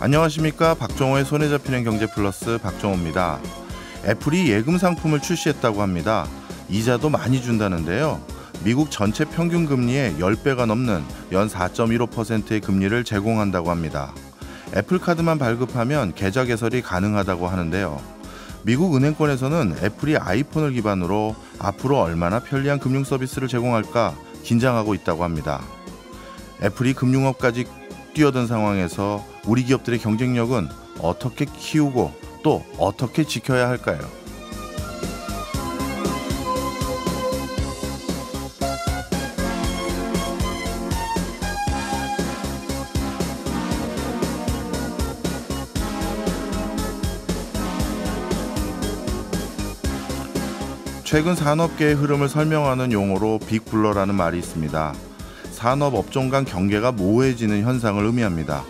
안녕하십니까 박정호의 손에 잡히는 경제 플러스 박정호입니다. 애플이 예금 상품을 출시했다고 합니다. 이자도 많이 준다는데요. 미국 전체 평균 금리의 10배가 넘는 연 4.15%의 금리를 제공한다고 합니다. 애플 카드만 발급하면 계좌 개설이 가능하다고 하는데요. 미국 은행권에서는 애플이 아이폰을 기반으로 앞으로 얼마나 편리한 금융 서비스를 제공할까 긴장하고 있다고 합니다. 애플이 금융업까지 뛰어든 상황에서 우리 기업들의 경쟁력은 어떻게 키우고 또 어떻게 지켜야 할까요? 최근 산업계의 흐름을 설명하는 용어로 빅블러라는 말이 있습니다. 산업 업종 간 경계가 모호해지는 현상을 의미합니다.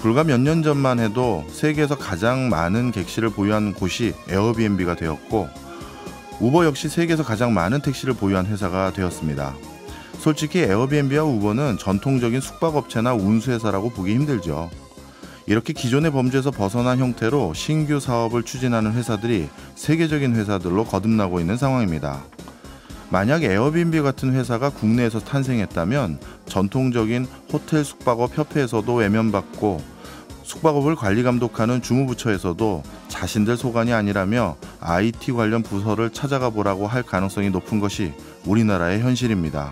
불과 몇 년 전만 해도 세계에서 가장 많은 객실을 보유한 곳이 에어비앤비가 되었고 우버 역시 세계에서 가장 많은 택시를 보유한 회사가 되었습니다. 솔직히 에어비앤비와 우버는 전통적인 숙박업체나 운수회사라고 보기 힘들죠. 이렇게 기존의 범죄에서 벗어난 형태로 신규 사업을 추진하는 회사들이 세계적인 회사들로 거듭나고 있는 상황입니다. 만약 에어비앤비 같은 회사가 국내에서 탄생했다면 전통적인 호텔 숙박업 협회에서도 외면받고 숙박업을 관리 감독하는 주무부처에서도 자신들 소관이 아니라며 IT 관련 부서를 찾아가 보라고 할 가능성이 높은 것이 우리나라의 현실입니다.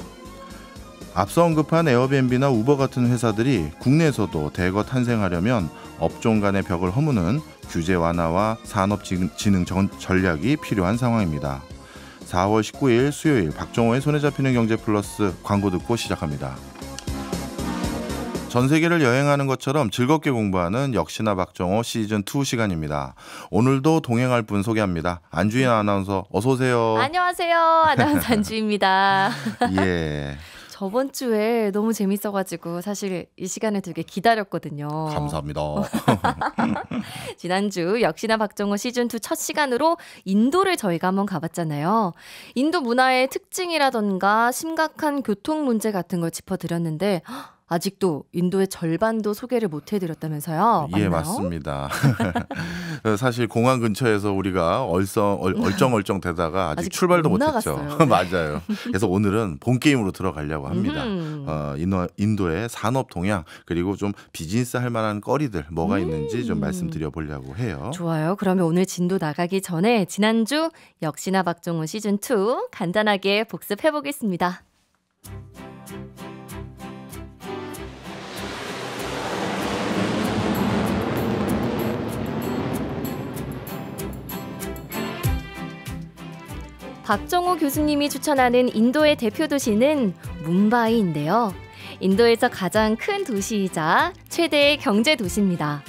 앞서 언급한 에어비앤비나 우버 같은 회사들이 국내에서도 대거 탄생하려면 업종 간의 벽을 허무는 규제 완화와 산업진흥 전략이 필요한 상황입니다. 4월 19일 수요일 박정호의 손에 잡히는 경제 플러스 광고 듣고 시작합니다. 전 세계를 여행하는 것처럼 즐겁게 공부하는 역시나 박정호 시즌 2 시간입니다. 오늘도 동행할 분 소개합니다. 안주인 아나운서 어서 오세요. 안녕하세요. 아나운서 안주입니다. 예. 저번 주에 너무 재밌어가지고 사실 이 시간을 되게 기다렸거든요. 감사합니다. 지난주 역시나 박정호 시즌2 첫 시간으로 인도를 저희가 한번 가봤잖아요. 인도 문화의 특징이라던가 심각한 교통 문제 같은 걸 짚어드렸는데 아직도 인도의 절반도 소개를 못 해드렸다면서요? 예, 맞습니다. 사실 공항 근처에서 우리가 얼성, 얼, 얼쩡얼쩡 되다가 아직, 아직 출발도 못 못했죠. 맞아요. 그래서 오늘은 본 게임으로 들어가려고 합니다. 어, 인도, 의 산업 동향 그리고 좀 비즈니스 할 만한 거리들 뭐가 음. 있는지 좀 말씀드려 보려고 해요. 좋아요. 그러면 오늘 진도 나가기 전에 지난주 역시나 박종훈 시즌 2 간단하게 복습해 보겠습니다. 박정호 교수님이 추천하는 인도의 대표 도시는 뭄바이인데요. 인도에서 가장 큰 도시이자 최대의 경제 도시입니다.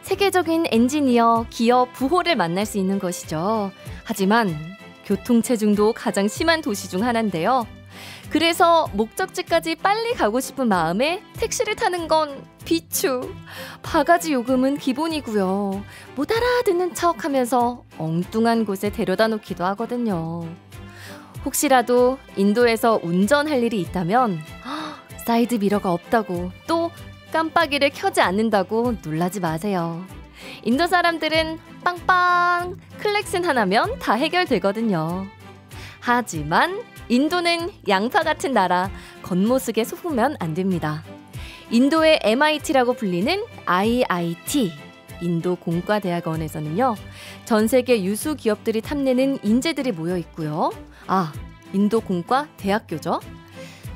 세계적인 엔지니어, 기업, 부호를 만날 수 있는 것이죠. 하지만 교통체중도 가장 심한 도시 중 하나인데요. 그래서 목적지까지 빨리 가고 싶은 마음에 택시를 타는 건 비추. 바가지 요금은 기본이고요. 못 알아듣는 척 하면서 엉뚱한 곳에 데려다 놓기도 하거든요. 혹시라도 인도에서 운전할 일이 있다면 사이드 미러가 없다고 또 깜빡이를 켜지 않는다고 놀라지 마세요. 인도 사람들은 빵빵 클랙슨 하나면 다 해결되거든요. 하지만 인도는 양파 같은 나라, 겉모습에 속으면 안 됩니다. 인도의 MIT라고 불리는 IIT, 인도 공과대학원에서는요, 전 세계 유수 기업들이 탐내는 인재들이 모여 있고요. 아, 인도 공과 대학교죠.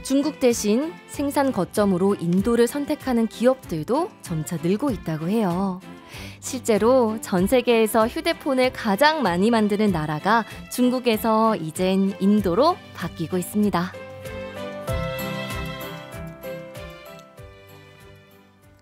중국 대신 생산 거점으로 인도를 선택하는 기업들도 점차 늘고 있다고 해요. 실제로 전 세계에서 휴대폰을 가장 많이 만드는 나라가 중국에서 이젠 인도로 바뀌고 있습니다.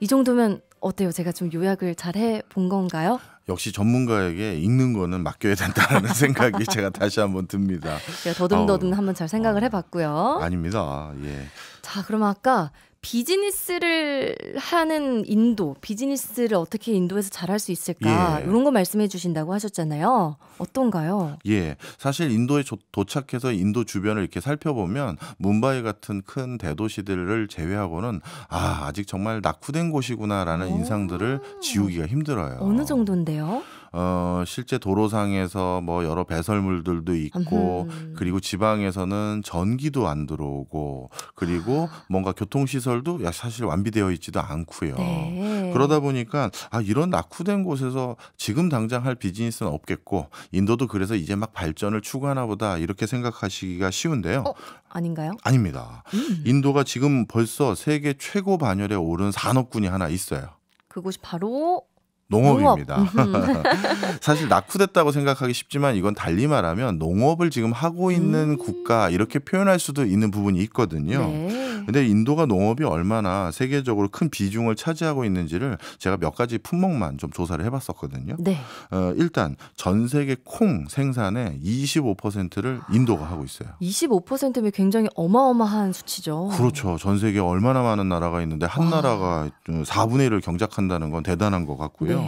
이 정도면 어때요? 제가 좀 요약을 잘 해 본 건가요? 역시 전문가에게 읽는 거는 맡겨야 된다는 생각이 제가 다시 한번 듭니다. 더듬더듬 한번 잘 생각을 해봤고요. 아닙니다. 예. 자, 그럼 아까 비즈니스를 하는 인도, 비즈니스를 어떻게 인도에서 잘할 수 있을까? 예. 이런 거 말씀해 주신다고 하셨잖아요. 어떤가요? 예, 사실 인도에 조- 도착해서 인도 주변을 이렇게 살펴보면 문바이 같은 큰 대도시들을 제외하고는 아 아직 정말 낙후된 곳이구나라는 오. 인상들을 지우기가 힘들어요. 어느 정도인데요? 어 실제 도로상에서 뭐 여러 배설물들도 있고 음흠. 그리고 지방에서는 전기도 안 들어오고 그리고 뭔가 교통 시설도 야 사실 완비되어 있지도 않고요. 네. 그러다 보니까 아 이런 낙후된 곳에서 지금 당장 할 비즈니스는 없겠고 인도도 그래서 이제 막 발전을 추구하나 보다 이렇게 생각하시기가 쉬운데요. 어? 아닌가요? 아닙니다. 음. 인도가 지금 벌써 세계 최고 반열에 오른 산업군이 하나 있어요. 그곳이 바로 농업입니다. 농업. 음흠. 사실 낙후됐다고 생각하기 쉽지만 이건 달리 말하면 농업을 지금 하고 있는 음. 국가 이렇게 표현할 수도 있는 부분이 있거든요. 네. 근데 인도가 농업이 얼마나 세계적으로 큰 비중을 차지하고 있는지를 제가 몇 가지 품목만 좀 조사를 해봤었거든요. 네. 어, 일단 전 세계 콩 생산의 25%를 인도가 하고 있어요. 25%면 굉장히 어마어마한 수치죠. 그렇죠. 전 세계에 얼마나 많은 나라가 있는데 한 와. 나라가 4분의 1을 경작한다는 건 대단한 것 같고요. 네.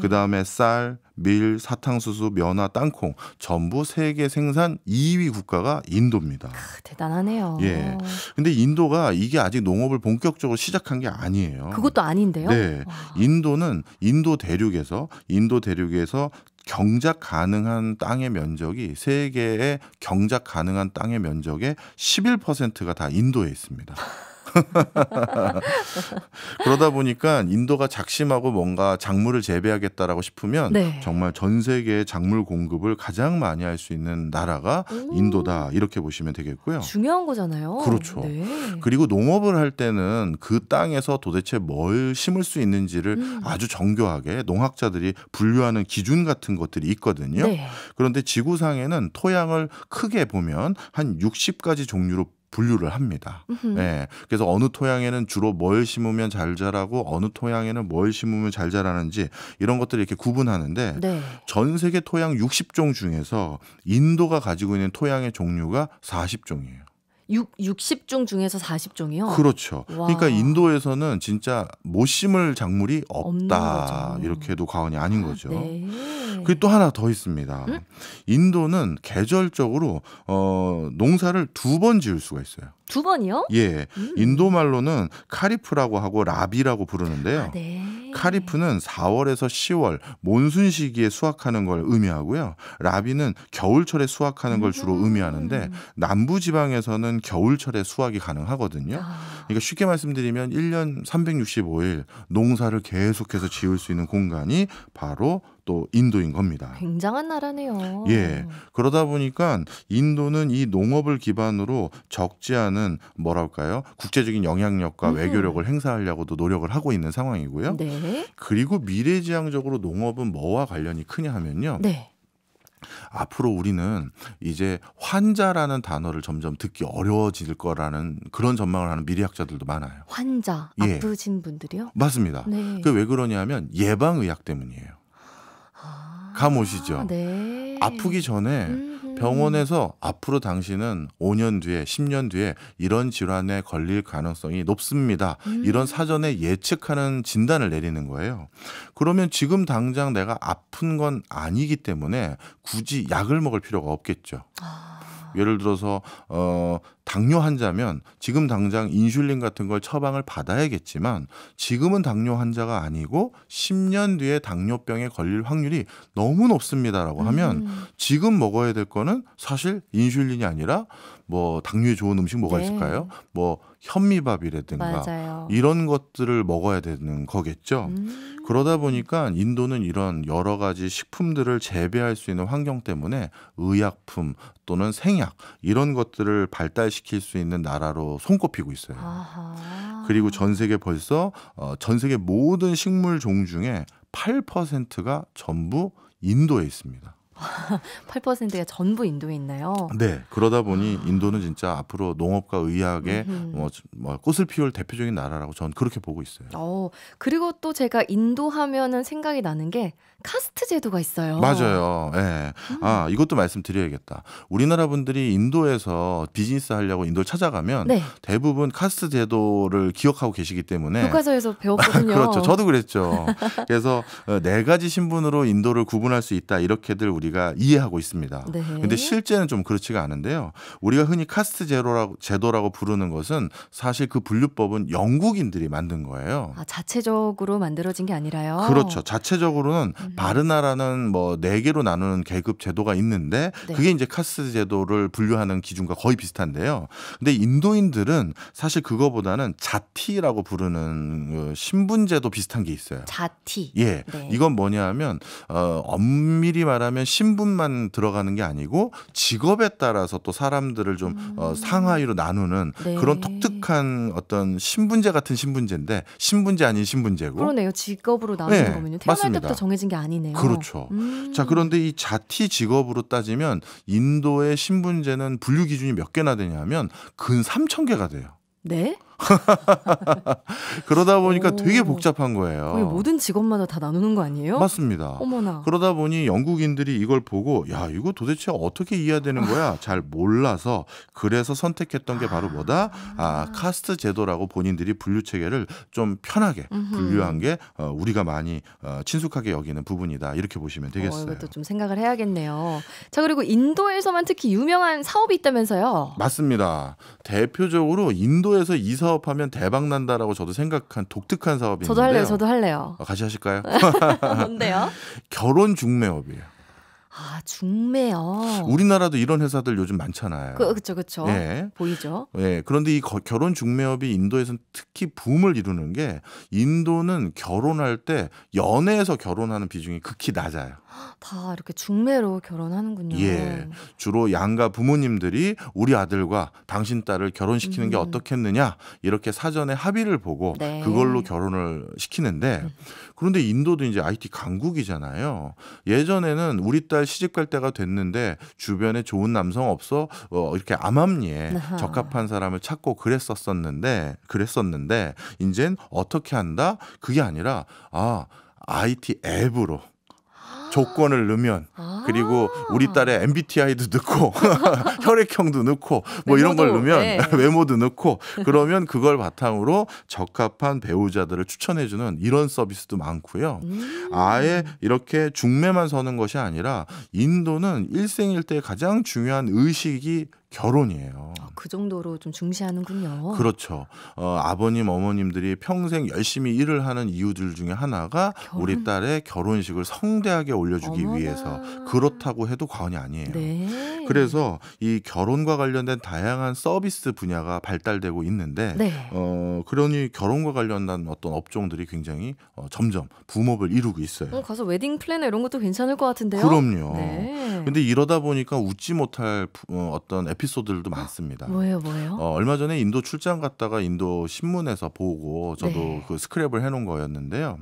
그 다음에 쌀, 밀, 사탕수수, 면화, 땅콩 전부 세계 생산 2위 국가가 인도입니다. 크, 대단하네요. 예. 근데 인도가 이게 아직 농업을 본격적으로 시작한 게 아니에요. 그것도 아닌데요. 네. 와. 인도는 인도 대륙에서 인도 대륙에서 경작 가능한 땅의 면적이 세계의 경작 가능한 땅의 면적의 11%가 다 인도에 있습니다. 그러다 보니까 인도가 작심하고 뭔가 작물을 재배하겠다라고 싶으면 네. 정말 전 세계의 작물 공급을 가장 많이 할 수 있는 나라가 오. 인도다 이렇게 보시면 되겠고요. 중요한 거잖아요. 그렇죠. 네. 그리고 농업을 할 때는 그 땅에서 도대체 뭘 심을 수 있는지를 음. 아주 정교하게 농학자들이 분류하는 기준 같은 것들이 있거든요. 네. 그런데 지구상에는 토양을 크게 보면 한 60가지 종류로 분류를 합니다. 예. 그래서 어느 토양에는 주로 뭘 심으면 잘 자라고 어느 토양에는 뭘 심으면 잘 자라는지 이런 것들을 이렇게 구분하는데 네. 전 세계 토양 60종 중에서 인도가 가지고 있는 토양의 종류가 40종이에요. 6, 60종 중에서 40종이요? 그렇죠. 와. 그러니까 인도에서는 진짜 못 심을 작물이 없다. 이렇게 해도 과언이 아닌 거죠. 네. 그리고 또 하나 더 있습니다. 음? 인도는 계절적으로 어, 농사를 두 번 지을 수가 있어요. 두 번이요? 예, 음. 인도 말로는 카리프라고 하고 라비라고 부르는데요. 아, 네. 카리프는 4월에서 10월 몬순 시기에 수확하는 걸 의미하고요. 라비는 겨울철에 수확하는 걸 주로 음. 의미하는데 남부 지방에서는 겨울철에 수확이 가능하거든요. 아, 그러니까 쉽게 말씀드리면 1년 365일 농사를 계속해서 지을 수 있는 공간이 바로 또 인도인 겁니다. 굉장한 나라네요. 예. 그러다 보니까 인도는 이 농업을 기반으로 적지 않은 뭐랄까요? 국제적인 영향력과 음. 외교력을 행사하려고도 노력을 하고 있는 상황이고요. 네. 그리고 미래지향적으로 농업은 뭐와 관련이 크냐 하면요. 네. 앞으로 우리는 이제 환자라는 단어를 점점 듣기 어려워질 거라는 그런 전망을 하는 미래학자들도 많아요. 환자, 예. 아프신 분들이요? 맞습니다. 네. 그왜 그러냐면 예방의학 때문이에요. 아, 감 오시죠? 네. 아프기 전에 음흠. 병원에서 앞으로 당신은 5년 뒤에 10년 뒤에 이런 질환에 걸릴 가능성이 높습니다. 음. 이런 사전에 예측하는 진단을 내리는 거예요. 그러면 지금 당장 내가 아픈 건 아니기 때문에 굳이 약을 먹을 필요가 없겠죠. 아, 예를 들어서 어 당뇨 환자면 지금 당장 인슐린 같은 걸 처방을 받아야겠지만 지금은 당뇨 환자가 아니고 10년 뒤에 당뇨병에 걸릴 확률이 너무 높습니다라고 하면 음. 지금 먹어야 될 거는 사실 인슐린이 아니라 뭐 당뇨에 좋은 음식 뭐가 네. 있을까요? 뭐 현미밥이라든가 맞아요. 이런 것들을 먹어야 되는 거겠죠. 음. 그러다 보니까 인도는 이런 여러 가지 식품들을 재배할 수 있는 환경 때문에 의약품 또는 생약 이런 것들을 발달시 킬 수 있는 나라로 손꼽히고 있어요. 아하. 그리고 전 세계 벌써 어, 전 세계 모든 식물 종 중에 8%가 전부 인도에 있습니다. 8%가 전부 인도에 있나요? 네, 그러다 보니 인도는 진짜 앞으로 농업과 의학에 음흠. 뭐, 뭐 꽃을 피울 대표적인 나라라고 저는 그렇게 보고 있어요. 어, 그리고 또 제가 인도 하면은 생각이 나는 게 카스트 제도가 있어요. 맞아요. 예. 아, 이것도 말씀드려야겠다. 우리나라 분들이 인도에서 비즈니스 하려고 인도를 찾아가면 네. 대부분 카스트 제도를 기억하고 계시기 때문에 교과서에서 배웠거든요. 그렇죠. 저도 그랬죠. 그래서 어, 네 가지 신분으로 인도를 구분할 수 있다 이렇게들 우리 가 이해하고 있습니다. 네. 근데 실제는 좀 그렇지가 않은데요. 우리가 흔히 카스트 제도라고, 제도라고 부르는 것은 사실 그 분류법은 영국인들이 만든 거예요. 아, 자체적으로 만들어진 게 아니라요. 그렇죠. 자체적으로는 음. 바르나라는 뭐 네 개로 나누는 계급 제도가 있는데 네. 그게 이제 카스트 제도를 분류하는 기준과 거의 비슷한데요. 근데 인도인들은 사실 그거보다는 자티라고 부르는 그 신분제도 비슷한 게 있어요. 자티. 예, 네. 이건 뭐냐 하면 어, 엄밀히 말하면 신분만 들어가는 게 아니고 직업에 따라서 또 사람들을 좀 어, 상하이로 나누는 음. 네. 그런 독특한 어떤 신분제 같은 신분제인데 신분제 아닌 신분제고 그러네요. 직업으로 나누는 네, 거면요. 태어날 맞습니다. 때부터 정해진 게 아니네요. 그렇죠. 음. 자, 그런데 이 자티 직업으로 따지면 인도의 신분제는 분류 기준이 몇 개나 되냐면 근 3천 개가 돼요. 네? 그러다 보니까 오. 되게 복잡한 거예요. 거의 모든 직업마다 다 나누는 거 아니에요? 맞습니다. 어머나. 그러다 보니 영국인들이 이걸 보고 야 이거 도대체 어떻게 이해해야 되는 거야 잘 몰라서 그래서 선택했던 게 바로 뭐다 아 카스트 제도라고 본인들이 분류 체계를 좀 편하게. 분류한 게 어, 우리가 많이 어, 친숙하게 여기는 부분이다 이렇게 보시면 어, 되겠어요. 이것도 좀 생각을 해야겠네요. 자 그리고 인도에서만 특히 유명한 사업이 있다면서요? 맞습니다. 대표적으로 인도에서 이사 업하면 대박 난다라고 저도 생각한 독특한 사업이 저도 할래요. 저도 할래요. 어, 같이 하실까요? 뭔데요? 결혼 중매업이에요. 아 중매요. 우리나라도 이런 회사들 요즘 많잖아요. 그 그쵸 그쵸. 예. 보이죠? 예, 그런데 이 거- 결혼 중매업이 인도에서는 특히 붐을 이루는 게 인도는 결혼할 때 연애에서 결혼하는 비중이 극히 낮아요. 다 이렇게 중매로 결혼하는군요. 예. 주로 양가 부모님들이 우리 아들과 당신 딸을 결혼시키는 게 음. 어떻겠느냐 이렇게 사전에 합의를 보고 네. 그걸로 결혼을 시키는데 그런데 인도도 이제 IT 강국이잖아요. 예전에는 우리 딸 시집 갈 때가 됐는데 주변에 좋은 남성 없어 어, 이렇게 암암리에 아하. 적합한 사람을 찾고 그랬었었는데 그랬었는데 이젠 어떻게 한다? 그게 아니라 아 IT 앱으로 조건을 넣으면 아. 그리고 우리 딸의 MBTI도 넣고 혈액형도 넣고 뭐 이런 걸 외모도, 넣으면 네. 외모도 넣고 그러면 그걸 바탕으로 적합한 배우자들을 추천해주는 이런 서비스도 많고요. 음. 아예 이렇게 중매만 서는 것이 아니라 인도는 일생일대 가장 중요한 의식이 결혼이에요. 그 정도로 좀 중시하는군요. 그렇죠. 어, 아버님, 어머님들이 평생 열심히 일을 하는 이유들 중에 하나가 결혼? 우리 딸의 결혼식을 성대하게 올려주기 어머나. 위해서 그렇다고 해도 과언이 아니에요. 네. 그래서 이 결혼과 관련된 다양한 서비스 분야가 발달되고 있는데 네. 어 그러니 결혼과 관련된 어떤 업종들이 굉장히 어, 점점 붐업을 이루고 있어요. 어, 가서 웨딩 플래너 이런 것도 괜찮을 것 같은데요. 그럼요. 네. 근데 이러다 보니까 웃지 못할 부- 어, 어떤 에피소드들도 많습니다. 뭐예요, 뭐예요? 어, 얼마 전에 인도 출장 갔다가 인도 신문에서 보고 저도 네. 그 스크랩을 해놓은 거였는데요.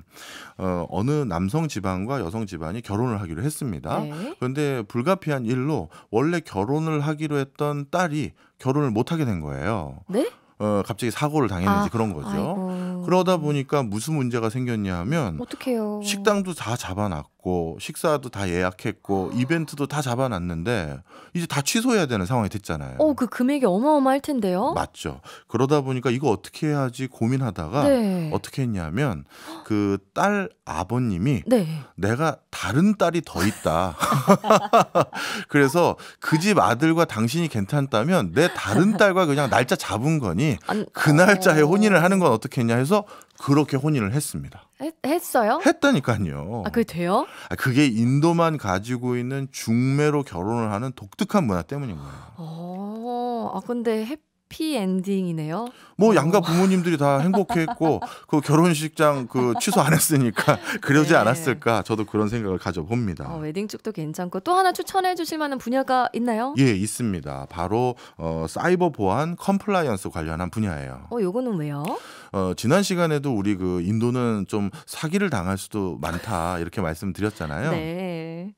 어, 어느 남성 집안과 여성 집안이 결혼을 하기로 했습니다. 네. 그런데 불가피한 일로 원래 결혼을 하기로 했던 딸이 결혼을 못 하게 된 거예요. 네? 어, 갑자기 사고를 당했는지 아, 그런 거죠. 아이고. 그러다 보니까 무슨 문제가 생겼냐 하면 어떡해요. 식당도 다 잡아놨고 식사도 다 예약했고 이벤트도 다 잡아놨는데 이제 다 취소해야 되는 상황이 됐잖아요. 어, 그 금액이 어마어마할 텐데요. 맞죠. 그러다 보니까 이거 어떻게 해야지 고민하다가 네. 어떻게 했냐면 그 딸 아버님이 네. 내가 다른 딸이 더 있다. 그래서 그 집 아들과 당신이 괜찮다면 내 다른 딸과 그냥 날짜 잡은 거니 안- 그 날짜에 어. 혼인을 하는 건 어떻겠냐 해서 그렇게 혼인을 했습니다. 했, 했어요? 했다니까요. 아, 그게 돼요? 아, 그게 인도만 가지고 있는 중매로 결혼을 하는 독특한 문화 때문인 거예요. 어, 아, 근데 해피 엔딩이네요. 뭐 어. 양가 부모님들이 다 행복해했고 그 결혼식장 그 취소 안 했으니까 그러지 네. 않았을까 저도 그런 생각을 가져봅니다. 어, 웨딩 쪽도 괜찮고 또 하나 추천해 주실 만한 분야가 있나요? 예, 있습니다. 바로 어, 사이버 보안 compliance 관련한 분야예요. 어, 요거는 왜요? 어, 지난 시간에도 우리 그 인도는 좀 사기를 당할 수도 많다 이렇게 말씀드렸잖아요. 네.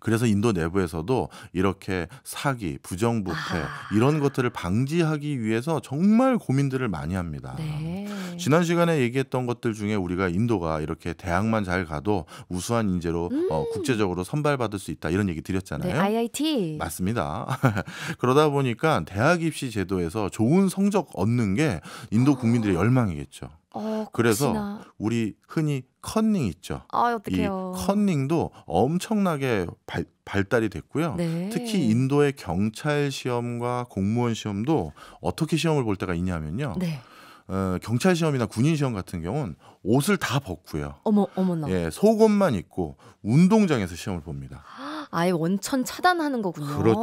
그래서 인도 내부에서도 이렇게 사기, 부정부패 아하. 이런 것들을 방지하기 위해서 정말 고민들을 많이 합니다. 네. 지난 시간에 얘기했던 것들 중에 우리가 인도가 이렇게 대학만 잘 가도 우수한 인재로 어, 국제적으로 선발받을 수 있다 이런 얘기 네, 드렸잖아요. IIT. 맞습니다. 그러다 보니까 대학 입시 제도에서 좋은 성적 얻는 게 인도 국민들의 열망이겠죠. 어, 그래서 혹시나. 우리 흔히 컨닝 있죠. 아, 이 어떡해요. 컨닝도 엄청나게 발, 발달이 됐고요. 네. 특히 인도의 경찰 시험과 공무원 시험도 어떻게 시험을 볼 때가 있냐면요. 네. 어, 경찰 시험이나 군인 시험 같은 경우는 옷을 다 벗고요. 어머, 어머나. 예, 속옷만 입고 운동장에서 시험을 봅니다. 아예 원천 차단하는 거군요. 그렇죠.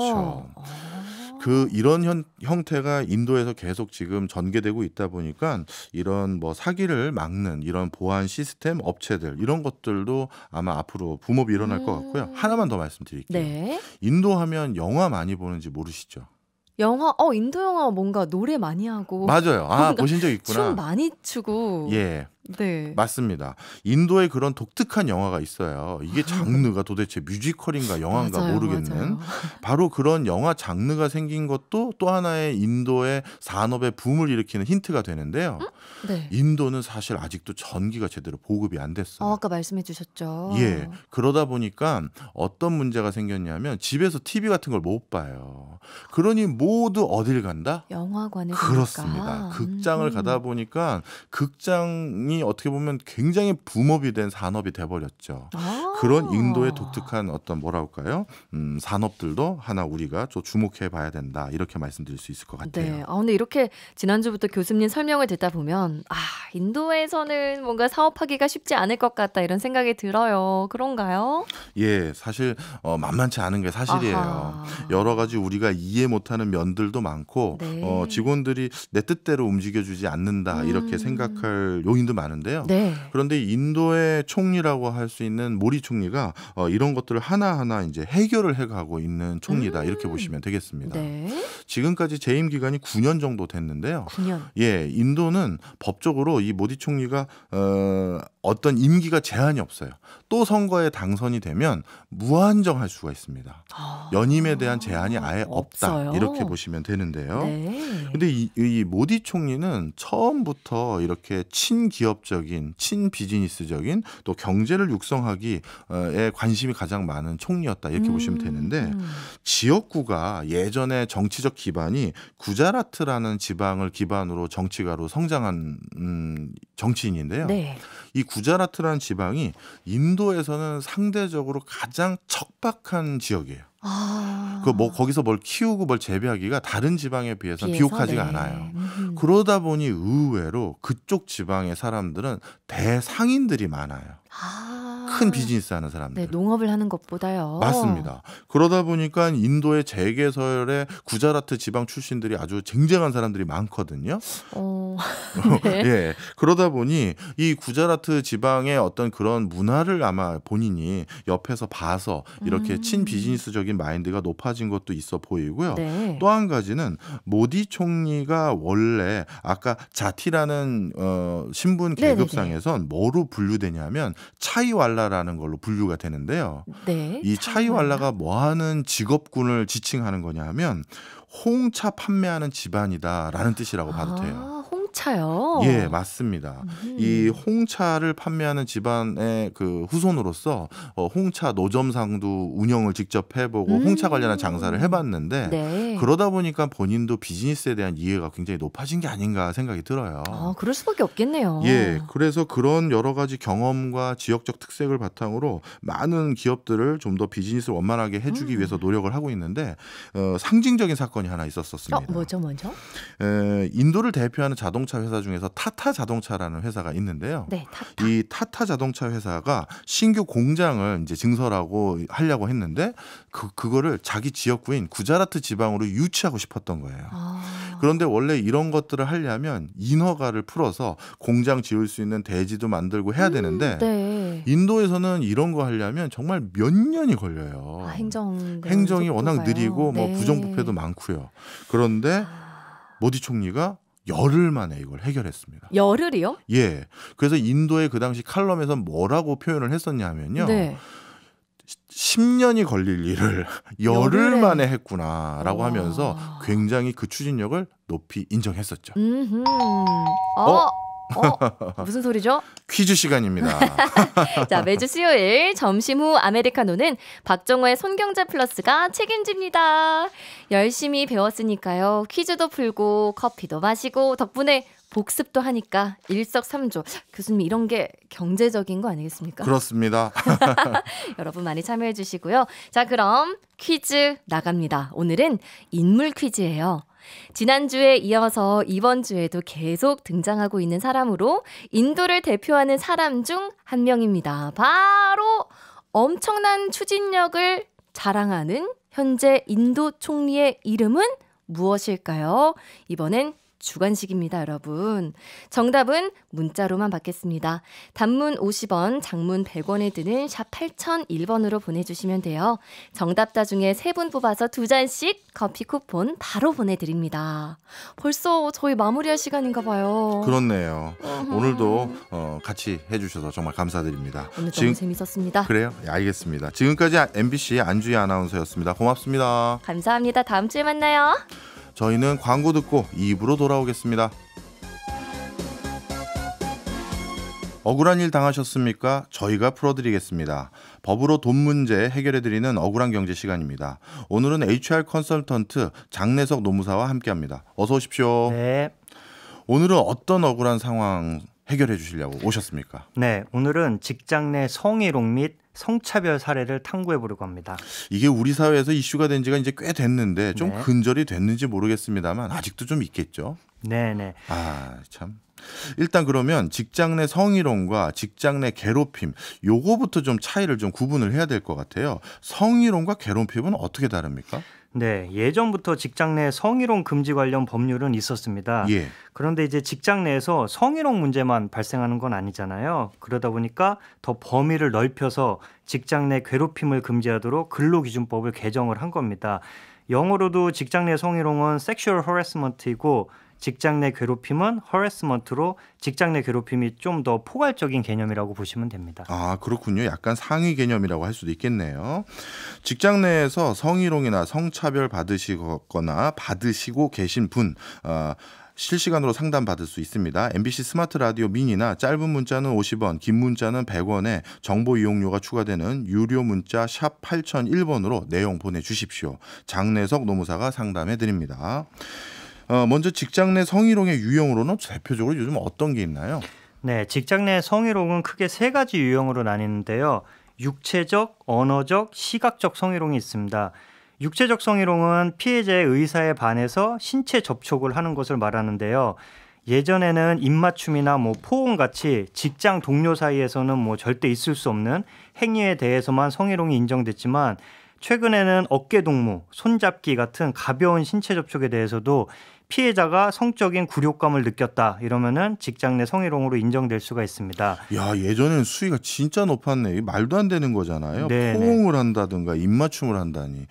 어. 그 이런 현, 형태가 인도에서 계속 지금 전개되고 있다 보니까 이런 뭐 사기를 막는 이런 보안 시스템 업체들 이런 것들도 아마 앞으로 붐업이 일어날 것 같고요. 음. 하나만 더 말씀드릴게요. 네. 인도 하면 영화 많이 보는지 모르시죠? 영화, 어, 인도 영화 뭔가 노래 많이 하고. 맞아요. 아, 보신 적춤 있구나. 많이 추고. 예, 네. 맞습니다. 인도에 그런 독특한 영화가 있어요. 이게 장르가 도대체 뮤지컬인가 영화인가 맞아요, 모르겠는 맞아요. 바로 그런 영화 장르가 생긴 것도 또 하나의 인도의 산업의 붐을 일으키는 힌트가 되는데요. 네. 인도는 사실 아직도 전기가 제대로 보급이 안 됐어요. 어, 아까 말씀해 주셨죠. 예. 그러다 보니까 어떤 문제가 생겼냐면 집에서 TV 같은 걸 못 봐요. 그러니 모두 어딜 간다? 영화관에 그렇습니다. 가니까. 극장을 음. 가다 보니까 극장이 어떻게 보면 굉장히 붐업이 된 산업이 돼버렸죠. 아. 그런 인도의 독특한 어떤 뭐랄까요? 음, 산업들도 하나 우리가 좀 주목해 봐야 된다. 이렇게 말씀드릴 수 있을 것 같아요. 네. 아, 근데 이렇게 지난주부터 교수님 설명을 듣다 보면, 아, 인도에서는 뭔가 사업하기가 쉽지 않을 것 같다, 이런 생각이 들어요. 그런가요? 예, 사실 어, 만만치 않은 게 사실이에요. 아하. 여러 가지 우리가 이해 못하는 면들도 많고 네. 어, 직원들이 내 뜻대로 움직여주지 않는다 이렇게 음. 생각할 요인도 많 은데요. 네. 그런데 인도의 총리라고 할 수 있는 모리 총리가 어, 이런 것들을 하나하나 이제 해결을 해가고 있는 총리다 음. 이렇게 보시면 되겠습니다. 네. 지금까지 재임 기간이 9년 정도 됐는데요. 9년. 예, 인도는 법적으로 이 모디 총리가 어, 어떤 임기가 제한이 없어요. 또 선거에 당선이 되면 무한정 할 수가 있습니다. 아. 연임에 대한 제한이 아예 없다 없어요. 이렇게 보시면 되는데요. 네. 근데 이, 이 모디 총리는 처음부터 이렇게 친기업 적인, 친비즈니스적인 또 경제를 육성하기에 관심이 가장 많은 총리였다 이렇게 보시면 되는데 음. 지역구가 예전에 정치적 기반이 구자라트라는 지방을 기반으로 정치가로 성장한 음, 정치인인데요. 네. 이 구자라트라는 지방이 인도에서는 상대적으로 가장 척박한 지역이에요. 아. 그뭐 거기서 뭘 키우고 뭘 재배하기가 다른 지방에 비해서 비해서, 비옥하지가 네. 않아요. 음. 그러다 보니 의외로 그쪽 지방의 사람들은 대상인들이 많아요. 아. 큰 비즈니스 하는 사람들. 네, 농업을 하는 것보다요. 맞습니다. 그러다 보니까 인도의 재개설에 구자라트 지방 출신들이 아주 쟁쟁한 사람들이 많거든요. 어. 네. 예. 그러다 보니 이 구자라트 지방의 어떤 그런 문화를 아마 본인이 옆에서 봐서 이렇게 음. 친 비즈니스적인 마인드가 높아진 것도 있어 보이고요. 네. 또한 가지는 모디 총리가 원래 아까 자티라는 어, 신분 네네네. 계급상에선 뭐로 분류되냐면 차이왈라라는 걸로 분류가 되는데요. 네. 이 차이왈라가 뭐 하는 직업군을 지칭하는 거냐면 홍차 판매하는 집안이다라는 뜻이라고 봐도 돼요. 아, 홍차요. 예, 맞습니다. 음. 이 홍차를 판매하는 집안의 그 후손으로서 어, 홍차 노점상도 운영을 직접 해보고 음. 홍차 관련한 장사를 해봤는데 네. 그러다 보니까 본인도 비즈니스에 대한 이해가 굉장히 높아진 게 아닌가 생각이 들어요. 아, 그럴 수밖에 없겠네요. 예, 그래서 그런 여러 가지 경험과 지역적 특색을 바탕으로 많은 기업들을 좀 더 비즈니스를 원만하게 해주기 음. 위해서 노력을 하고 있는데 어, 상징적인 사건이 하나 어, 있었었습니다. 뭐죠, 뭐죠? 에, 인도를 대표하는 자동 차 회사 중에서 타타 자동차라는 회사가 있는데요. 네, 타타. 이 타타 자동차 회사가 신규 공장을 이제 증설하고 하려고 했는데 그 그거를 자기 지역구인 구자라트 지방으로 유치하고 싶었던 거예요. 아. 그런데 원래 이런 것들을 하려면 인허가를 풀어서 공장 지을 수 있는 대지도 만들고 해야 되는데 네. 인도에서는 이런 거 하려면 정말 몇 년이 걸려요. 아, 행정 행정이 워낙. 느리고 뭐 네. 부정부패도 많고요. 그런데 아, 모디 총리가 열흘 만에 이걸 해결했습니다. 열흘이요? 예. 그래서 인도의 그 당시 칼럼에서 뭐라고 표현을 했었냐면요. 네. 10년이 걸릴 일을 열흘. 만에 했구나라고 와. 하면서 굉장히 그 추진력을 높이 인정했었죠. 음흠. 어? 어? 무슨 소리죠? 퀴즈 시간입니다. 자, 매주 수요일 점심 후 아메리카노는 박정호의 손경제 플러스가 책임집니다. 열심히 배웠으니까요. 퀴즈도 풀고 커피도 마시고 덕분에 복습도 하니까 일석삼조. 교수님 이런 게 경제적인 거 아니겠습니까? 그렇습니다. 여러분 많이 참여해 주시고요. 자, 그럼 퀴즈 나갑니다. 오늘은 인물 퀴즈예요. 지난주에 이어서 이번 주에도 계속 등장하고 있는 사람으로 인도를 대표하는 사람 중 한 명입니다. 바로 엄청난 추진력을 자랑하는 현재 인도 총리의 이름은 무엇일까요? 이번엔 주관식입니다, 여러분. 정답은 문자로만 받겠습니다. 단문 50원, 장문 100원에 드는 샵 8001번으로 보내주시면 돼요. 정답자 중에 세분 뽑아서 두 잔씩 커피 쿠폰 바로 보내드립니다. 벌써 저희 마무리할 시간인가 봐요. 그렇네요. 오늘도 어, 같이 해주셔서 정말 감사드립니다. 오늘 지금- 너무 재밌었습니다. 그래요? 예, 알겠습니다. 지금까지 MBC 안주희 아나운서였습니다. 고맙습니다. 감사합니다. 다음 주에 만나요. 저희는 광고 듣고 2부로 돌아오겠습니다. 억울한 일 당하셨습니까? 저희가 풀어드리겠습니다. 법으로 돈 문제 해결해드리는 억울한 경제 시간입니다. 오늘은 HR 컨설턴트 장내석 노무사와 함께합니다. 어서 오십시오. 네. 오늘은 어떤 억울한 상황 해결해 주시려고 오셨습니까? 네, 오늘은 직장 내 성희롱 및 성차별 사례를 탐구해 보려고 합니다. 이게 우리 사회에서 이슈가 된 지가 이제 꽤 됐는데 좀 네. 근절이 됐는지 모르겠습니다만 아직도 좀 있겠죠. 네, 네. 아, 참. 일단 그러면 직장 내 성희롱과 직장 내 괴롭힘 요거부터 좀 차이를 좀 구분을 해야 될 것 같아요. 성희롱과 괴롭힘은 어떻게 다릅니까? 네, 예전부터 직장 내 성희롱 금지 관련 법률은 있었습니다. 예. 그런데 이제 직장 내에서 성희롱 문제만 발생하는 건 아니잖아요. 그러다 보니까 더 범위를 넓혀서 직장 내 괴롭힘을 금지하도록 근로기준법을 개정을 한 겁니다. 영어로도 직장 내 성희롱은 sexual harassment이고 직장 내 괴롭힘은 harassment로 직장 내 괴롭힘이 좀 더 포괄적인 개념이라고 보시면 됩니다. 아, 그렇군요. 약간 상위 개념이라고 할 수도 있겠네요. 직장 내에서 성희롱이나 성차별 받으시거나 받으시고 계신 분, 어, 실시간으로 상담 받을 수 있습니다. MBC 스마트 라디오 미니나 짧은 문자는 50원, 긴 문자는 100원에 정보 이용료가 추가되는 유료 문자 샵 8001번으로 내용 보내주십시오. 장내석 노무사가 상담해 드립니다. 어, 먼저 직장 내 성희롱의 유형으로는 대표적으로 요즘 어떤 게 있나요? 네, 직장 내 성희롱은 크게 세 가지 유형으로 나뉘는데요. 육체적, 언어적, 시각적 성희롱이 있습니다. 육체적 성희롱은 피해자의 의사에 반해서 신체 접촉을 하는 것을 말하는데요. 예전에는 입맞춤이나 뭐 포옹 같이 직장 동료 사이에서는 뭐 절대 있을 수 없는 행위에 대해서만 성희롱이 인정됐지만 최근에는 어깨 동무, 손잡기 같은 가벼운 신체 접촉에 대해서도 피해자가 성적인 굴욕감을 느꼈다 이러면은 직장 내 성희롱으로 인정될 수가 있습니다. 야 예전에는 수위가 진짜 높았네. 말도 안 되는 거잖아요. 네네. 포옹을 한다든가 입맞춤을 한다니.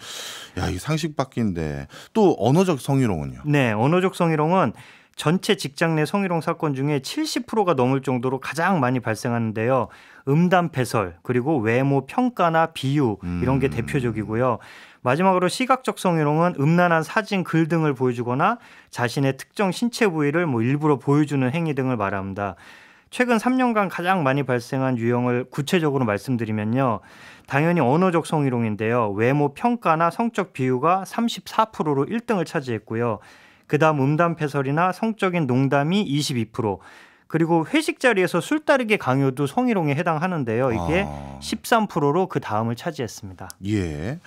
야 이게 상식 밖인데 또 언어적 성희롱은요. 네, 언어적 성희롱은 전체 직장 내 성희롱 사건 중에 70%가 넘을 정도로 가장 많이 발생하는데요. 음담 패설 그리고 외모 평가나 비유 이런 게 음. 대표적이고요. 마지막으로 시각적 성희롱은 음란한 사진, 글 등을 보여주거나 자신의 특정 신체 부위를 뭐 일부러 보여주는 행위 등을 말합니다. 최근 3년간 가장 많이 발생한 유형을 구체적으로 말씀드리면요. 당연히 언어적 성희롱인데요. 외모 평가나 성적 비유가 34%로 1등을 차지했고요. 그다음 음담 패설이나 성적인 농담이 22%, 그리고 회식 자리에서 술 따르기 강요도 성희롱에 해당하는데요. 이게 아. 13%로 그 다음을 차지했습니다. 예.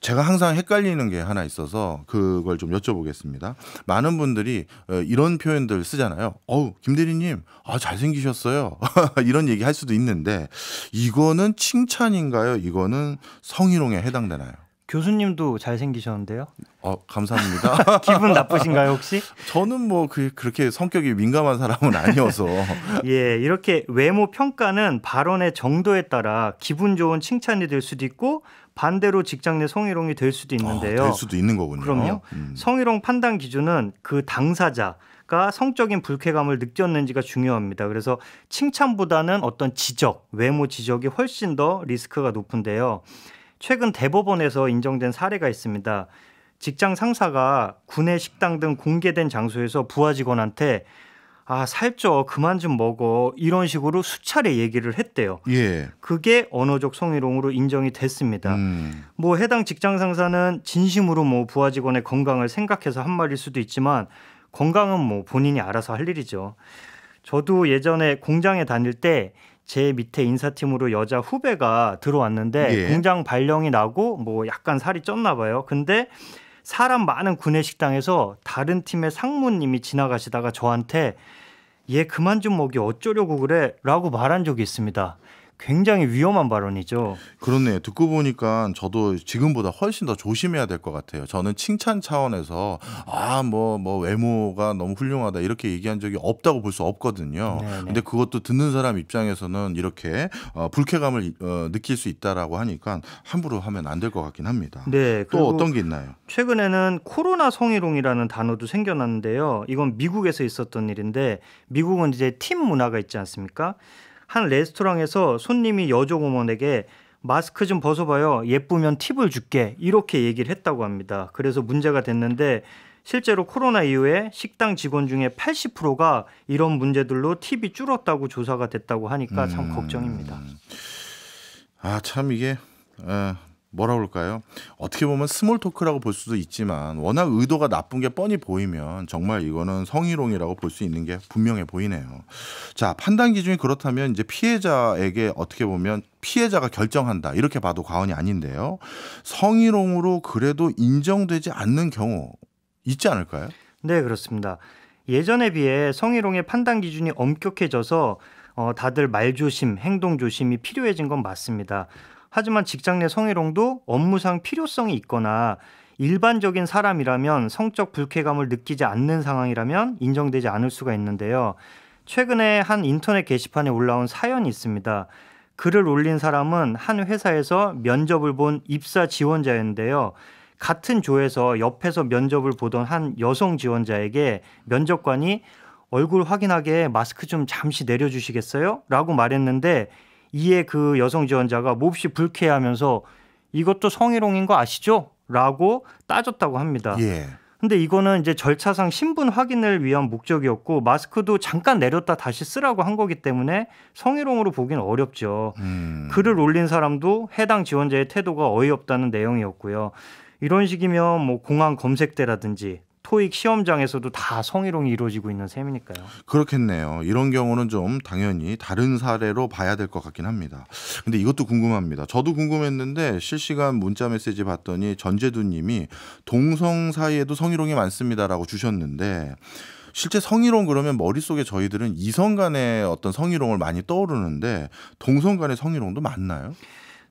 제가 항상 헷갈리는 게 하나 있어서 그걸 좀 여쭤보겠습니다. 많은 분들이 어, 이런 표현들 쓰잖아요. 어우, 김대리님, 아, 잘생기셨어요. 이런 얘기 할 수도 있는데, 이거는 칭찬인가요? 이거는 성희롱에 해당되나요? 교수님도 잘생기셨는데요. 어, 감사합니다. 기분 나쁘신가요, 혹시? 저는 뭐 그, 그렇게 성격이 민감한 사람은 아니어서. 예, 이렇게 외모 평가는 발언의 정도에 따라 기분 좋은 칭찬이 될 수도 있고 반대로 직장 내 성희롱이 될 수도 있는데요. 어, 될 수도 있는 거군요. 그럼요. 음. 성희롱 판단 기준은 그 당사자 가 성적인 불쾌감을 느꼈는지가 중요합니다. 그래서 칭찬보다는 어떤 지적, 외모 지적이 훨씬 더 리스크가 높은데요. 최근 대법원에서 인정된 사례가 있습니다. 직장 상사가 구내 식당 등 공개된 장소에서 부하 직원한테 아, 살쪄. 그만 좀 먹어. 이런 식으로 수차례 얘기를 했대요. 예. 그게 언어적 성희롱으로 인정이 됐습니다. 음. 뭐 해당 직장 상사는 진심으로 뭐 부하 직원의 건강을 생각해서 한 말일 수도 있지만 건강은 뭐 본인이 알아서 할 일이죠. 저도 예전에 공장에 다닐 때 제 밑에 인사팀으로 여자 후배가 들어왔는데 예. 공장 발령이 나고 뭐 약간 살이 쪘나 봐요. 근데 사람 많은 구내 식당에서 다른 팀의 상무님이 지나가시다가 저한테 얘 그만 좀 먹이 어쩌려고 그래 라고 말한 적이 있습니다. 굉장히 위험한 발언이죠. 그렇네요. 듣고 보니까 저도 지금보다 훨씬 더 조심해야 될 것 같아요. 저는 칭찬 차원에서 아뭐뭐 외모가 너무 훌륭하다 이렇게 얘기한 적이 없다고 볼 수 없거든요. 네네. 근데 그것도 듣는 사람 입장에서는 이렇게 어, 불쾌감을 어, 느낄 수 있다라고 하니까 함부로 하면 안 될 것 같긴 합니다. 네. 또 어떤 게 있나요? 최근에는 코로나 성희롱이라는 단어도 생겨났는데요. 이건 미국에서 있었던 일인데 미국은 이제 팀 문화가 있지 않습니까? 한 레스토랑에서 손님이 여종어머니에게 마스크 좀 벗어봐요. 예쁘면 팁을 줄게. 이렇게 얘기를 했다고 합니다. 그래서 문제가 됐는데 실제로 코로나 이후에 식당 직원 중에 80%가 이런 문제들로 팁이 줄었다고 조사가 됐다고 하니까 참 음. 걱정입니다. 아참 이게 에, 뭐라 그럴까요? 어떻게 보면 small talk라고 볼 수도 있지만 워낙 의도가 나쁜 게 뻔히 보이면 정말 이거는 성희롱이라고 볼 수 있는 게 분명해 보이네요. 자 판단 기준이 그렇다면 이제 피해자에게 어떻게 보면 피해자가 결정한다 이렇게 봐도 과언이 아닌데요. 성희롱으로 그래도 인정되지 않는 경우 있지 않을까요? 네, 그렇습니다. 예전에 비해 성희롱의 판단 기준이 엄격해져서 어, 다들 말 조심, 행동 조심이 필요해진 건 맞습니다. 하지만 직장 내 성희롱도 업무상 필요성이 있거나 일반적인 사람이라면 성적 불쾌감을 느끼지 않는 상황이라면 인정되지 않을 수가 있는데요. 최근에 한 인터넷 게시판에 올라온 사연이 있습니다. 글을 올린 사람은 한 회사에서 면접을 본 입사 지원자였는데요. 같은 조에서 옆에서 면접을 보던 한 여성 지원자에게 면접관이 얼굴 확인하게 마스크 좀 잠시 내려주시겠어요? 라고 말했는데 이에 그 여성 지원자가 몹시 불쾌해하면서 이것도 성희롱인 거 아시죠? 라고 따졌다고 합니다. 예. 근데 이거는 이제 절차상 신분 확인을 위한 목적이었고 마스크도 잠깐 내렸다 다시 쓰라고 한 거기 때문에 성희롱으로 보기는 어렵죠. 음. 글을 올린 사람도 해당 지원자의 태도가 어이없다는 내용이었고요. 이런 식이면 뭐 공항 검색대라든지 토익 시험장에서도 다 성희롱이 이루어지고 있는 셈이니까요. 그렇겠네요. 이런 경우는 좀 당연히 다른 사례로 봐야 될 것 같긴 합니다. 근데 이것도 궁금합니다. 저도 궁금했는데 실시간 문자 메시지 봤더니 전재두 님이 동성 사이에도 성희롱이 많습니다라고 주셨는데 실제 성희롱 그러면 머릿속에 저희들은 이성 간의 어떤 성희롱을 많이 떠오르는데 동성 간의 성희롱도 많나요?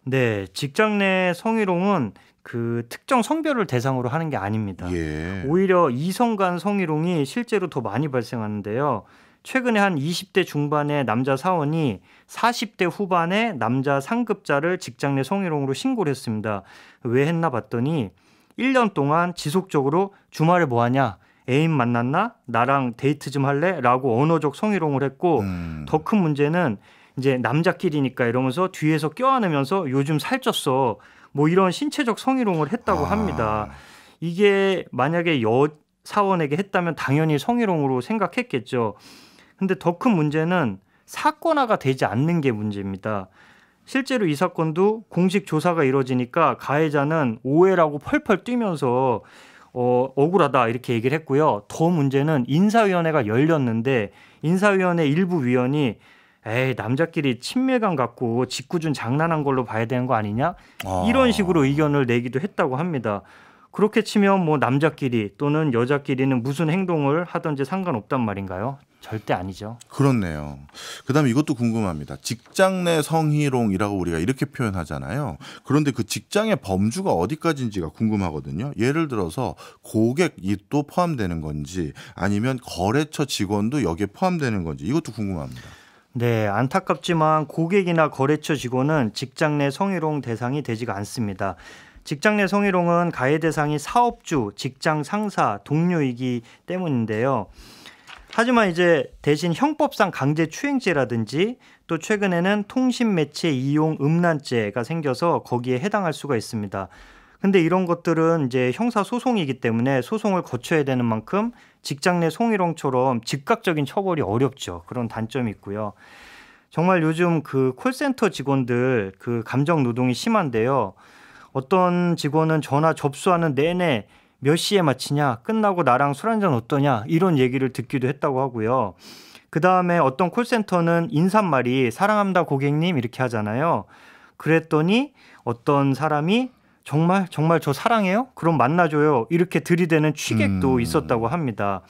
네, 직장 내 성희롱은 그 특정 성별을 대상으로 하는 게 아닙니다. 예. 오히려 이성 간 성희롱이 실제로 더 많이 발생하는데요. 최근에 한 20대 중반의 남자 사원이 40대 후반의 남자 상급자를 직장 내 성희롱으로 신고를 했습니다. 왜 했나 봤더니 1년 동안 지속적으로 주말에 뭐 하냐? 애인 만났나? 나랑 데이트 좀 할래? 라고 언어적 성희롱을 했고 음. 더큰 문제는 이제 남자끼리니까 이러면서 뒤에서 껴안으면서 요즘 살쪘어. 뭐 이런 신체적 성희롱을 했다고 아. 합니다. 이게 만약에 여 사원에게 했다면 당연히 성희롱으로 생각했겠죠. 근데 더 큰 문제는 사건화가 되지 않는 게 문제입니다. 실제로 이 사건도 공식 조사가 이루어지니까 가해자는 오해라고 펄펄 뛰면서 어, 억울하다 이렇게 얘기를 했고요. 더 문제는 인사위원회가 열렸는데 인사위원회 일부 위원이 에이 남자끼리 친밀감 갖고 짓궂은 장난한 걸로 봐야 되는 거 아니냐 아. 이런 식으로 의견을 내기도 했다고 합니다. 그렇게 치면 뭐 남자끼리 또는 여자끼리는 무슨 행동을 하든지 상관없단 말인가요? 절대 아니죠. 그렇네요. 그다음에 이것도 궁금합니다. 직장 내 성희롱이라고 우리가 이렇게 표현하잖아요. 그런데 그 직장의 범주가 어디까지인지가 궁금하거든요. 예를 들어서 고객이 또 포함되는 건지 아니면 거래처 직원도 여기에 포함되는 건지 이것도 궁금합니다. 네, 안타깝지만 고객이나 거래처 직원은 직장 내 성희롱 대상이 되지가 않습니다. 직장 내 성희롱은 가해 대상이 사업주, 직장 상사, 동료이기 때문인데요. 하지만 이제 대신 형법상 강제 추행죄라든지 또 최근에는 통신 매체 이용 음란죄가 생겨서 거기에 해당할 수가 있습니다. 근데 이런 것들은 이제 형사 소송이기 때문에 소송을 거쳐야 되는 만큼 직장 내 송일홍처럼 즉각적인 처벌이 어렵죠. 그런 단점이 있고요. 정말 요즘 그 콜센터 직원들 그 감정 노동이 심한데요. 어떤 직원은 전화 접수하는 내내 몇 시에 마치냐, 끝나고 나랑 술 한잔 어떠냐, 이런 얘기를 듣기도 했다고 하고요. 그 다음에 어떤 콜센터는 인사말이 사랑합니다 고객님 이렇게 하잖아요. 그랬더니 어떤 사람이 정말 정말 저 사랑해요? 그럼 만나줘요. 이렇게 들이대는 취객도 음. 있었다고 합니다.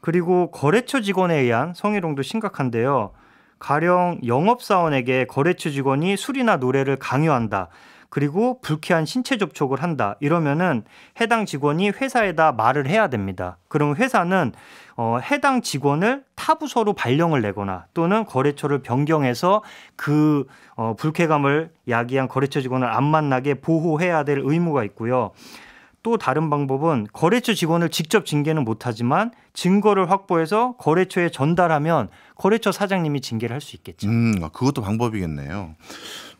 그리고 거래처 직원에 의한 성희롱도 심각한데요. 가령 영업사원에게 거래처 직원이 술이나 노래를 강요한다. 그리고 불쾌한 신체 접촉을 한다. 이러면은 해당 직원이 회사에다 말을 해야 됩니다. 그럼 회사는 어, 해당 직원을 타 부서로 발령을 내거나 또는 거래처를 변경해서 그 어, 불쾌감을 야기한 거래처 직원을 안 만나게 보호해야 될 의무가 있고요. 또 다른 방법은 거래처 직원을 직접 징계는 못하지만 증거를 확보해서 거래처에 전달하면 거래처 사장님이 징계를 할 수 있겠죠. 음, 아, 그것도 방법이겠네요.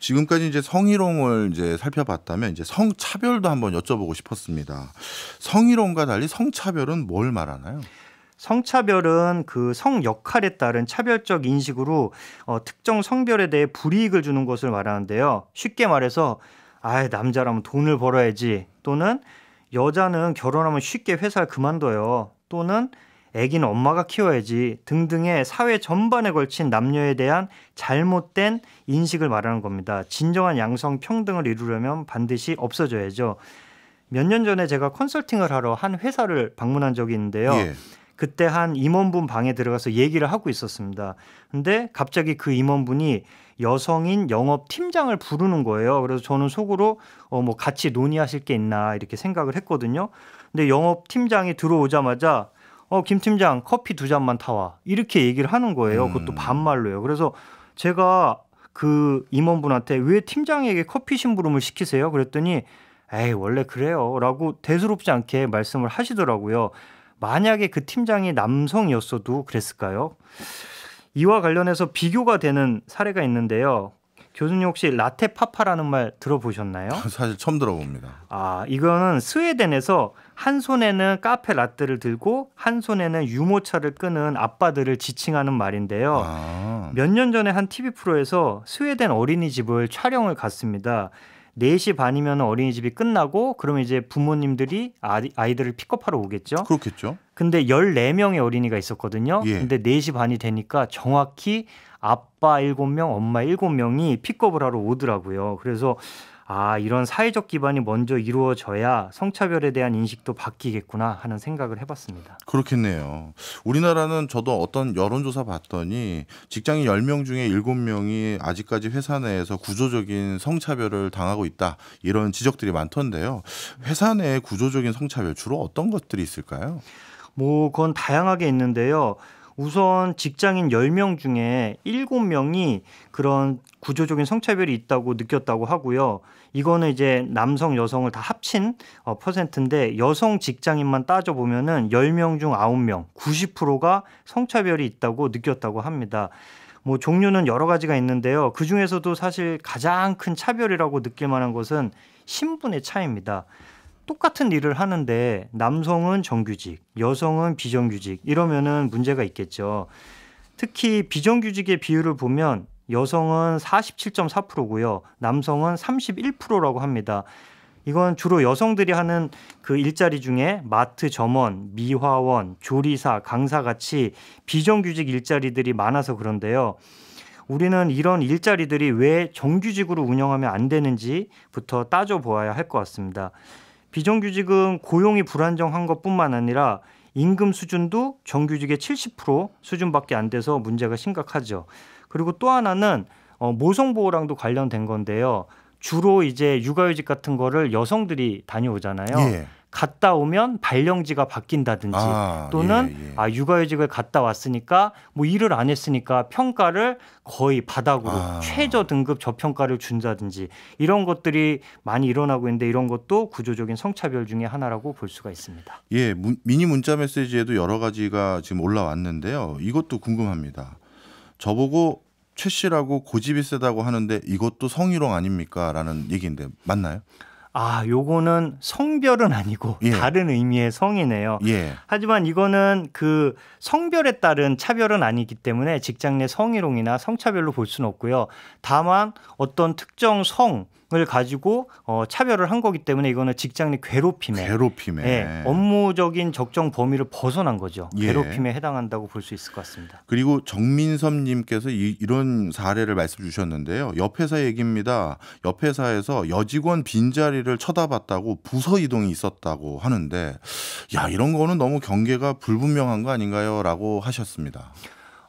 지금까지 이제 성희롱을 이제 살펴봤다면 이제 성차별도 한번 여쭤보고 싶었습니다. 성희롱과 달리 성차별은 뭘 말하나요? 성차별은 그 성 역할에 따른 차별적 인식으로 어, 특정 성별에 대해 불이익을 주는 것을 말하는데요. 쉽게 말해서 아 남자라면 돈을 벌어야지 또는 여자는 결혼하면 쉽게 회사를 그만둬요 또는 애기는 엄마가 키워야지 등등의 사회 전반에 걸친 남녀에 대한 잘못된 인식을 말하는 겁니다. 진정한 양성 평등을 이루려면 반드시 없어져야죠. 몇 년 전에 제가 컨설팅을 하러 한 회사를 방문한 적이 있는데요. 예. 그때 한 임원분 방에 들어가서 얘기를 하고 있었습니다. 근데 갑자기 그 임원분이 여성인 영업 팀장을 부르는 거예요. 그래서 저는 속으로 어 뭐 같이 논의하실 게 있나 이렇게 생각을 했거든요. 근데 영업 팀장이 들어오자마자 어 김 팀장 커피 두 잔만 타와 이렇게 얘기를 하는 거예요. 그것도 음. 반말로요. 그래서 제가 그 임원분한테 왜 팀장에게 커피 심부름을 시키세요? 그랬더니 에이 원래 그래요라고 대수롭지 않게 말씀을 하시더라고요. 만약에 그 팀장이 남성이었어도 그랬을까요? 이와 관련해서 비교가 되는 사례가 있는데요. 교수님 혹시 라테 파파라는 말 들어보셨나요? 사실 처음 들어봅니다. 아, 이거는 스웨덴에서 한 손에는 카페 라떼를 들고 한 손에는 유모차를 끄는 아빠들을 지칭하는 말인데요. 아, 몇년 전에 한 TV 프로에서 스웨덴 어린이집을 촬영을 갔습니다. 4시 반이면 어린이집이 끝나고 그러면 이제 부모님들이 아이, 아이들을 픽업하러 오겠죠. 그렇겠죠. 근데 14명의 어린이가 있었거든요. 예. 근데 4시 반이 되니까 정확히 아빠 7명, 엄마 7명이 픽업을 하러 오더라고요. 그래서 아, 이런 사회적 기반이 먼저 이루어져야 성차별에 대한 인식도 바뀌겠구나 하는 생각을 해봤습니다. 그렇겠네요. 우리나라는 저도 어떤 여론조사 봤더니 직장인 10명 중에 7명이 아직까지 회사 내에서 구조적인 성차별을 당하고 있다. 이런 지적들이 많던데요. 회사 내의 구조적인 성차별 주로 어떤 것들이 있을까요? 뭐, 그건 다양하게 있는데요. 우선 직장인 10명 중에 7명이 그런 구조적인 성차별이 있다고 느꼈다고 하고요. 이거는 이제 남성, 여성을 다 합친 어, 퍼센트인데 여성 직장인만 따져보면은 10명 중 9명, 90%가 성차별이 있다고 느꼈다고 합니다. 뭐 종류는 여러 가지가 있는데요. 그 중에서도 사실 가장 큰 차별이라고 느낄 만한 것은 신분의 차이입니다. 똑같은 일을 하는데 남성은 정규직, 여성은 비정규직 이러면은 문제가 있겠죠. 특히 비정규직의 비율을 보면 여성은 47.4%고요. 남성은 31%라고 합니다. 이건 주로 여성들이 하는 그 일자리 중에 마트 점원, 미화원, 조리사, 강사 같이 비정규직 일자리들이 많아서 그런데요. 우리는 이런 일자리들이 왜 정규직으로 운영하면 안 되는지부터 따져보아야 할 것 같습니다. 비정규직은 고용이 불안정한 것뿐만 아니라 임금 수준도 정규직의 70% 수준밖에 안 돼서 문제가 심각하죠. 그리고 또 하나는 어, 모성 보호랑도 관련된 건데요. 주로 이제 육아휴직 같은 거를 여성들이 다녀오잖아요. 예. 갔다 오면 발령지가 바뀐다든지 아, 또는 예, 예. 아 육아휴직을 갔다 왔으니까 뭐 일을 안 했으니까 평가를 거의 바닥으로 아. 최저 등급 저평가를 준다든지 이런 것들이 많이 일어나고 있는데 이런 것도 구조적인 성차별 중에 하나라고 볼 수가 있습니다. 예, 문- 미니 문자 메시지에도 여러 가지가 지금 올라왔는데요. 이것도 궁금합니다. 저보고 최 씨라고 고집이 세다고 하는데 이것도 성희롱 아닙니까? 라는 얘기인데 맞나요? 아, 요거는 성별은 아니고 예. 다른 의미의 성이네요. 예. 하지만 이거는 그 성별에 따른 차별은 아니기 때문에 직장 내 성희롱이나 성차별로 볼 수는 없고요. 다만 어떤 특정 성을 가지고 어, 차별을 한 거기 때문에 이거는 직장 내 괴롭힘에 괴롭힘에. 예, 업무적인 적정 범위를 벗어난 거죠. 예. 괴롭힘에 해당한다고 볼 수 있을 것 같습니다. 그리고 정민섭 님께서 이, 런 사례를 말씀 주셨는데요. 옆 회사 얘기입니다. 옆 회사에서 여직원 빈자리를 쳐다봤다고 부서 이동이 있었다고 하는데, 야 이런 거는 너무 경계가 불분명한 거 아닌가요?라고 하셨습니다.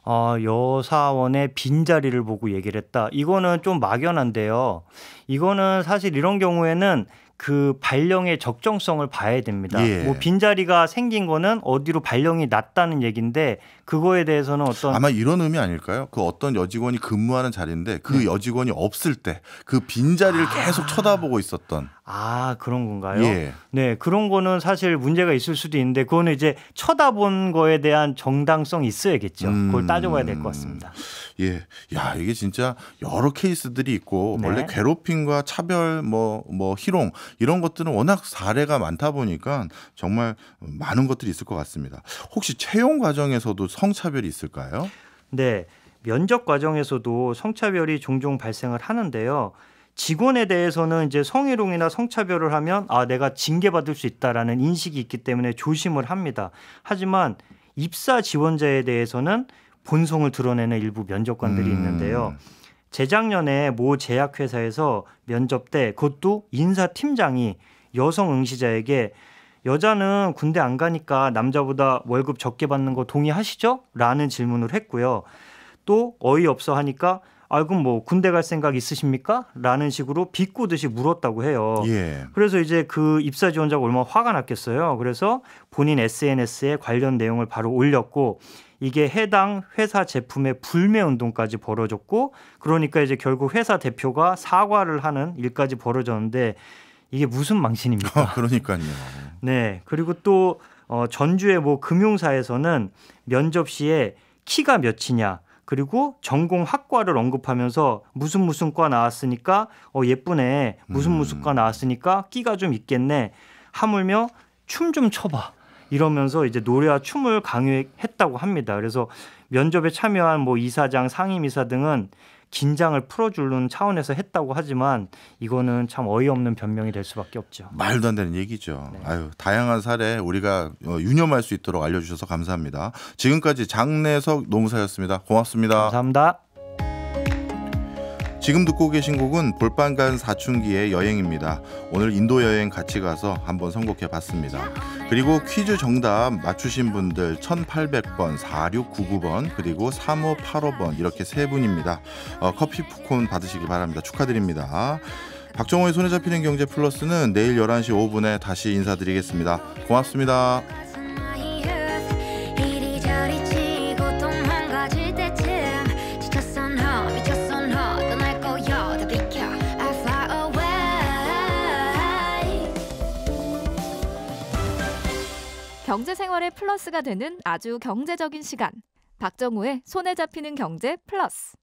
어, 여사원의 빈자리를 보고 얘기를 했다. 이거는 좀 막연한데요. 이거는 사실 이런 경우에는 그 발령의 적정성을 봐야 됩니다. 예. 뭐 빈자리가 생긴 거는 어디로 발령이 났다는 얘기인데 그거에 대해서는 어떤 아마 이런 의미 아닐까요? 그 어떤 여직원이 근무하는 자리인데 그 여직원이 없을 때 그 빈자리를 계속 쳐다보고 있었던. 아 그런 건가요? 예. 네 그런 거는 사실 문제가 있을 수도 있는데 그거는 이제 쳐다본 거에 대한 정당성이 있어야겠죠. 그걸 음. 따져봐야 될 것 같습니다. 예. 야, 이게 진짜 여러 케이스들이 있고 네. 원래 괴롭힘과 차별 뭐뭐 희롱 이런 것들은 워낙 사례가 많다 보니까 정말 많은 것들이 있을 것 같습니다. 혹시 채용 과정에서도 성차별이 있을까요? 네, 면접 과정에서도 성차별이 종종 발생을 하는데요. 직원에 대해서는 이제 성희롱이나 성차별을 하면 아 내가 징계받을 수 있다라는 인식이 있기 때문에 조심을 합니다. 하지만 입사 지원자에 대해서는 본성을 드러내는 일부 면접관들이 음. 있는데요. 재작년에 모 제약회사에서 면접 때 그것도 인사팀장이 여성 응시자에게 여자는 군대 안 가니까 남자보다 월급 적게 받는 거 동의하시죠? 라는 질문을 했고요. 또 어이없어 하니까 아 그럼 뭐 군대 갈 생각 있으십니까? 라는 식으로 비꼬듯이 물었다고 해요. 예. 그래서 이제 그 입사 지원자가 얼마나 화가 났겠어요. 그래서 본인 SNS에 관련 내용을 바로 올렸고 이게 해당 회사 제품의 불매 운동까지 벌어졌고 그러니까 이제 결국 회사 대표가 사과를 하는 일까지 벌어졌는데 이게 무슨 망신입니까? 그러니까요. 네. 그리고 또 어, 전주의 뭐 금융사에서는 면접 시에 키가 몇이냐 그리고 전공 학과를 언급하면서 무슨 무슨 과 나왔으니까 어 예쁘네 무슨 음. 무슨 과 나왔으니까 끼가 좀 있겠네 하물며 춤 좀 춰봐 이러면서 이제 노래와 춤을 강요했다고 합니다. 그래서 면접에 참여한 뭐 이사장, 상임이사 등은 긴장을 풀어주는 차원에서 했다고 하지만 이거는 참 어이없는 변명이 될 수밖에 없죠. 말도 안 되는 얘기죠. 네. 아유, 다양한 사례 우리가 어, 유념할 수 있도록 알려주셔서 감사합니다. 지금까지 장내석 노무사였습니다. 고맙습니다. 감사합니다. 지금 듣고 계신 곡은 볼빨간 사춘기의 여행입니다. 오늘 인도 여행 같이 가서 한번 선곡해 봤습니다. 그리고 퀴즈 정답 맞추신 분들 1800번, 4699번, 그리고 3585번 이렇게 세 분입니다. 어, 커피 쿠폰 받으시기 바랍니다. 축하드립니다. 박정호의 손에 잡히는 경제 플러스는 내일 11시 5분에 다시 인사드리겠습니다. 고맙습니다. 경제 생활의 플러스가 되는 아주 경제적인 시간. 박정우의 손에 잡히는 경제 플러스.